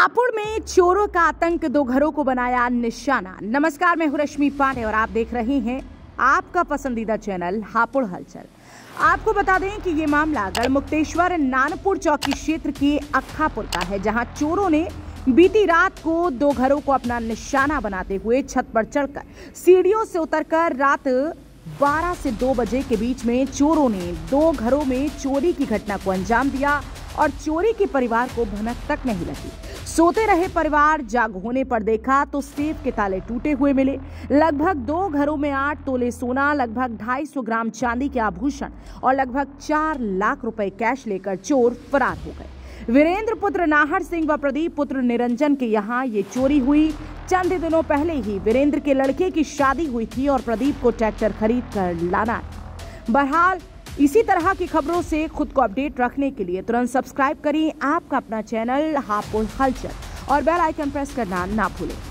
हापुड़ में चोरों का आतंक, दो घरों को बनाया निशाना। नमस्कार, मैं हूँ रश्मि पांडे और आप देख रहे हैं आपका पसंदीदा चैनल हापुड़ हलचल। आपको बता दें कि ये मामला गढ़मुक्तेश्वर नानपुर चौकी क्षेत्र के अक्खापुर का है, जहाँ चोरों ने बीती रात को दो घरों को अपना निशाना बनाते हुए छत पर चढ़कर सीढ़ियों से उतरकर रात 12 से 2 बजे के बीच में चोरों ने दो घरों में चोरी की घटना को अंजाम दिया। और चोरी के परिवार को भनक तक नहीं लगी। सोते रहे परिवार, जाग होने पर देखा तो सेफ़ के ताले टूटे हुए मिले। लगभग दो घरों में आठ तोले सोना, लगभग ढाई सौ ग्राम चांदी के आभूषण और लगभग चार लाख रुपए कैश लेकर चोर फरार हो गए। वीरेंद्र पुत्र नाहर सिंह व प्रदीप पुत्र निरंजन के यहाँ ये चोरी हुई। चंद दिनों पहले ही वीरेंद्र के लड़के की शादी हुई थी और प्रदीप को ट्रैक्टर खरीद कर लाना बहरहाल इसी तरह की खबरों से खुद को अपडेट रखने के लिए तुरंत सब्सक्राइब करें आपका अपना चैनल हापुल हलचल और बेल आइकन प्रेस करना ना भूलें।